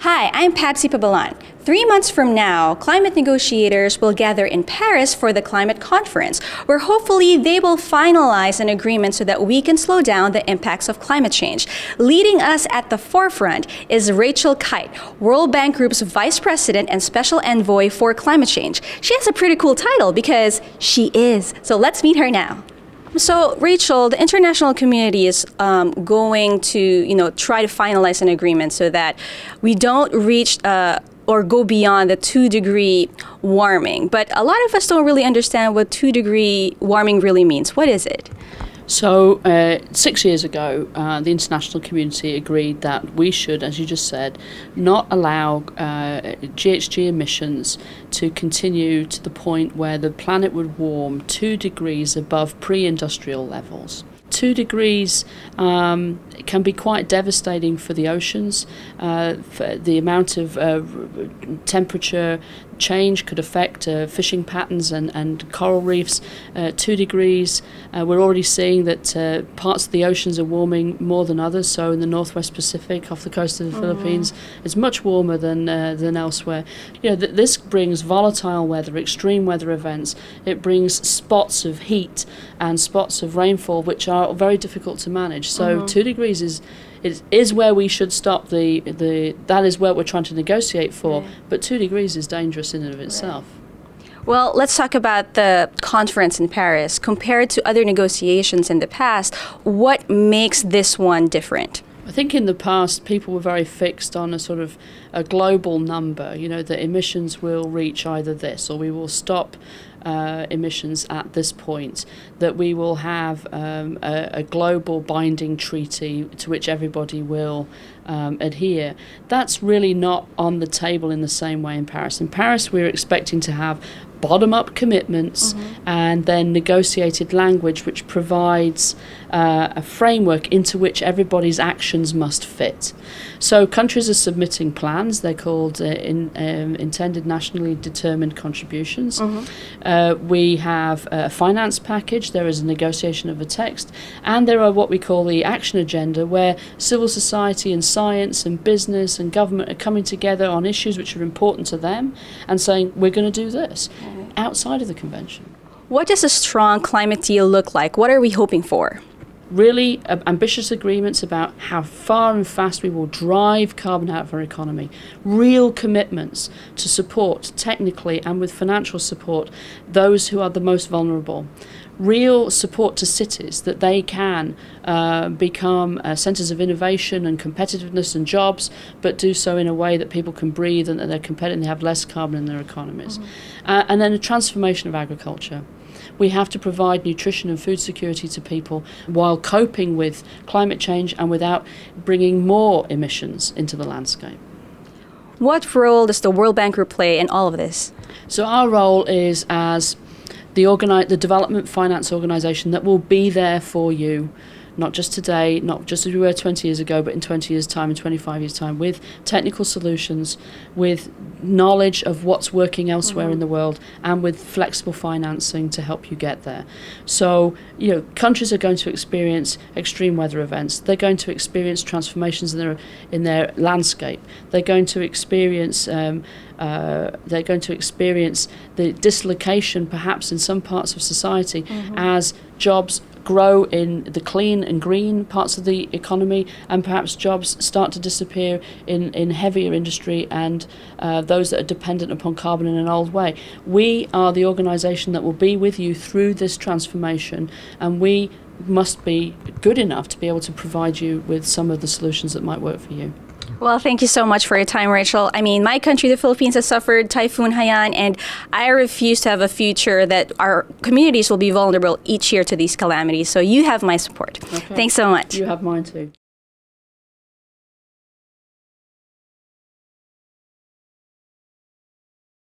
Hi, I'm Pabsy Pabalan. Three months from now, climate negotiators will gather in Paris for the climate conference, where hopefully they will finalize an agreement so that we can slow down the impacts of climate change. Leading us at the forefront is Rachel Kyte, World Bank Group's Vice President and Special Envoy for Climate Change. She has a pretty cool title because she is. So let's meet her now. So, Rachel, the international community is um, going to, you know, try to finalize an agreement so that we don't reach uh, or go beyond the two degree warming. But a lot of us don't really understand what two degree warming really means. What is it? So, uh, six years ago, uh, the international community agreed that we should, as you just said, not allow uh, GHG emissions to continue to the point where the planet would warm two degrees above pre industrial levels two degrees um, can be quite devastating for the oceans. Uh, for the amount of uh, temperature change could affect uh, fishing patterns and, and coral reefs. Uh, two degrees, uh, we're already seeing that uh, parts of the oceans are warming more than others. So in the northwest Pacific, off the coast of the mm. Philippines, it's much warmer than than elsewhere. You know, th this brings volatile weather, extreme weather events. It brings spots of heat and spots of rainfall, which are very difficult to manage. So mm -hmm. two degrees is is, is where we should stop the, the that is where we're trying to negotiate for but two degrees is dangerous in and of itself. Right. well let's talk about the conference in paris. Compared to other negotiations in the past what makes this one different? I think in the past people were very fixed on a sort of a global number, you know, that emissions will reach either this or we will stop uh, emissions at this point, that we will have um, a, a, global binding treaty to which everybody will um, adhere. That's really not on the table in the same way in Paris. In Paris, we're expecting to have bottom up commitments mm-hmm. and then negotiated language which provides uh, a framework into which everybody's actions must fit. So countries are submitting plans, they're called uh, in, um, intended nationally determined contributions. Mm-hmm. Uh, we have a finance package, there is a negotiation of a text, and there are what we call the action agenda where civil society and science and business and government are coming together on issues which are important to them and saying, we're going to do this outside of the convention. What does a strong climate deal look like? What are we hoping for? Really uh, ambitious agreements about how far and fast we will drive carbon out of our economy, real commitments to support technically and with financial support those who are the most vulnerable, real support to cities that they can uh, become uh, centres of innovation and competitiveness and jobs, but do so in a way that people can breathe and that they're competitive and they have less carbon in their economies. Mm -hmm. and then a transformation of agriculture we have to provide nutrition and food security to people while coping with climate change and without bringing more emissions into the landscape. What role does the World Bank play in all of this? So our role is as the organi- the development finance organisation that will be there for you not just today, not just as we were 20 years ago, but in 20 years' time, in 25 years' time, with technical solutions, with knowledge of what's working elsewhere mm-hmm. in the world, and with flexible financing to help you get there. So, you know, countries are going to experience extreme weather events. They're going to experience transformations in their in their landscape. They're going to experience um, uh, they're going to experience the dislocation, perhaps in some parts of society, mm-hmm. as jobs grow in the clean and green parts of the economy, and perhaps jobs start to disappear in, in heavier industry and uh, those that are dependent upon carbon in an old way. We are the organisation that will be with you through this transformation, and we must be good enough to be able to provide you with some of the solutions that might work for you. Well, thank you so much for your time, Rachel. I mean, my country, the Philippines, has suffered Typhoon Haiyan, and I refuse to have a future that our communities will be vulnerable each year to these calamities. So you have my support. Okay. Thanks so much. You have mine too.